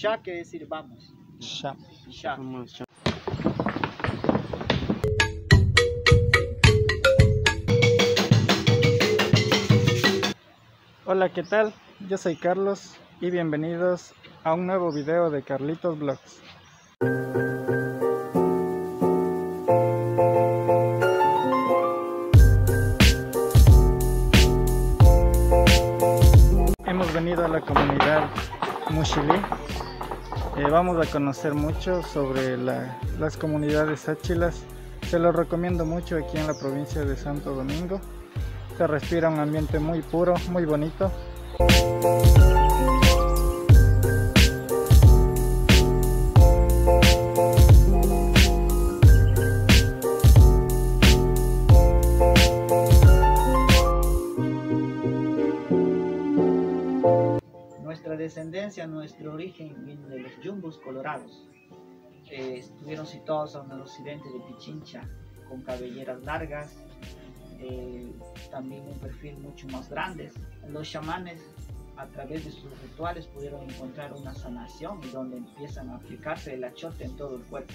Sha quiere decir vamos. Sha. Sha. Hola, ¿qué tal? Yo soy Carlos y bienvenidos a un nuevo video de Carlitos Vlogs. Hemos venido a la comunidad Mushili. Eh, vamos a conocer mucho sobre la- las comunidades áchilas. Se los recomiendo mucho aquí en la provincia de Santo Domingo. Se respira un ambiente muy puro, muy bonito. Descendencia, nuestro origen viene de los yumbos colorados. Eh, estuvieron situados en el occidente de Pichincha, con cabelleras largas, eh, también un perfil mucho más grande. Los chamanes, a través de sus rituales, pudieron encontrar una sanación y donde empiezan a aplicarse el achote en todo el cuerpo.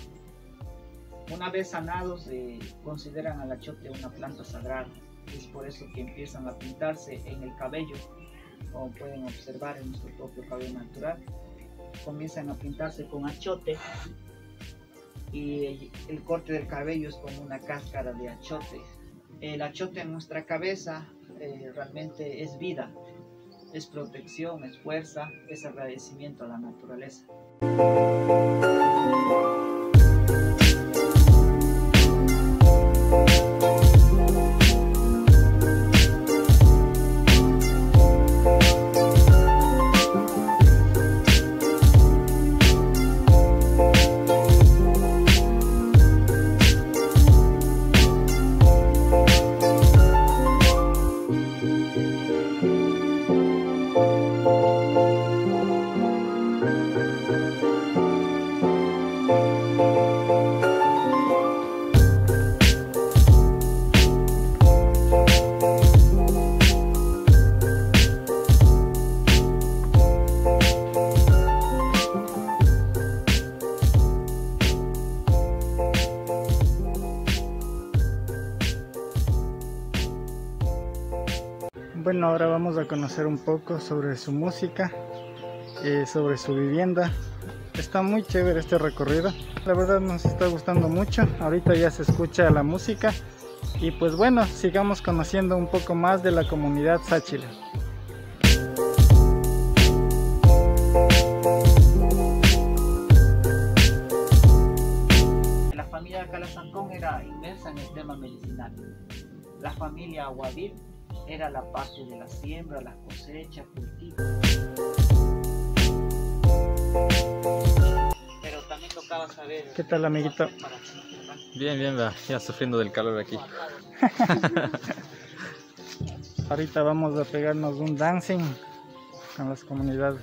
Una vez sanados, eh, consideran al achote una planta sagrada. Es por eso que empiezan a pintarse en el cabello como pueden observar en nuestro propio cabello natural, comienzan a pintarse con achote y el corte del cabello es como una cáscara de achote. El achote en nuestra cabeza eh, realmente es vida, es protección, es fuerza, es agradecimiento a la naturaleza. Bueno, ahora vamos a conocer un poco sobre su música, eh, sobre su vivienda. Está muy chévere este recorrido. La verdad nos está gustando mucho. Ahorita ya se escucha la música. Y pues bueno, sigamos conociendo un poco más de la comunidad Sáchila. La familia Calazancón era inmersa en el tema medicinal. La familia Aguadil era la parte de la siembra, la cosecha, cultivo. Pero también tocaba saber... ¿Qué tal, amiguito? Bien, bien, va, ya sufriendo del calor aquí. Ahorita vamos a pegarnos un dancing con las comunidades.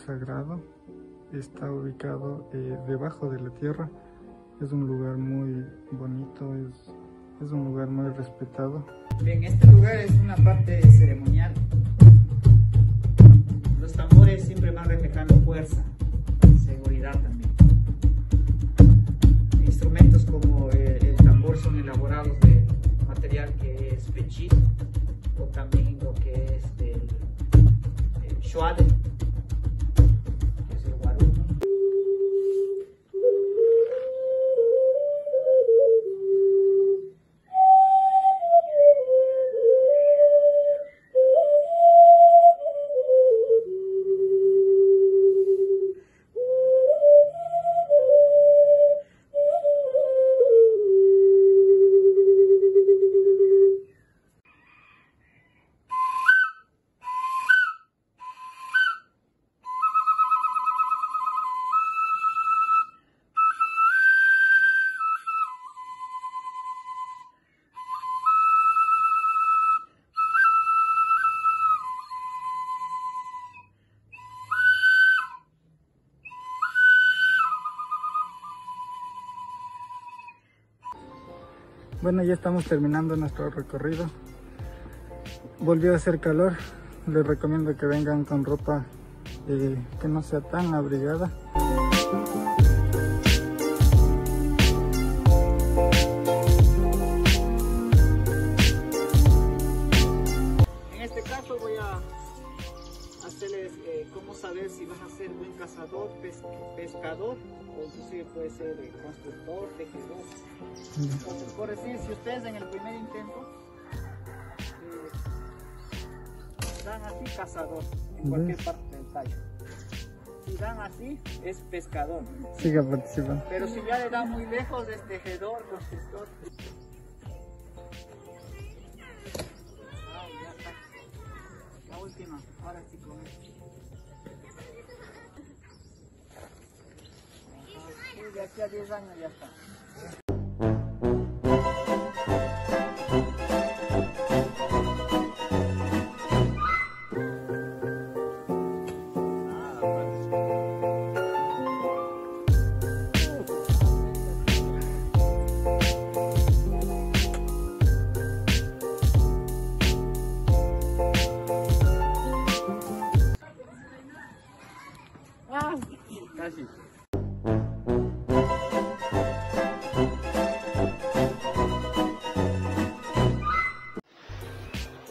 Sagrado, está ubicado eh, debajo de la tierra, es un lugar muy bonito, es, es un lugar muy respetado. Bien, este lugar es una parte ceremonial. Los tambores siempre van reflejando fuerza, seguridad también. Instrumentos como el, el tambor son elaborados de material que es pechito o también lo que es del el shuade, Bueno, ya estamos terminando nuestro recorrido. Volvió a hacer calor. Les recomiendo que vengan con ropa eh, que no sea tan abrigada. Eh, cómo saber si vas a ser buen cazador, pes- pescador o inclusive puede ser eh, constructor, tejedor. Entonces, por decir, si ustedes en el primer intento eh, dan así cazador en cualquier parte del tallo. Si dan así es pescador. Siga participando. Pero si ya le dan muy lejos es tejedor, constructor. Ahora sí. Ajá, sí, de aquí a 10 años ya está.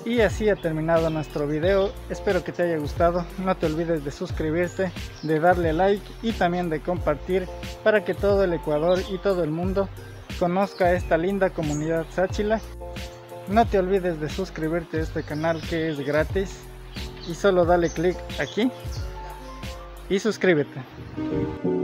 Y así ha terminado nuestro video. Espero que te haya gustado. No te olvides de suscribirte, de darle like y también de compartir para que todo el Ecuador y todo el mundo conozca esta linda comunidad Sáchila. No te olvides de suscribirte a este canal que es gratis y solo dale click aquí y suscríbete.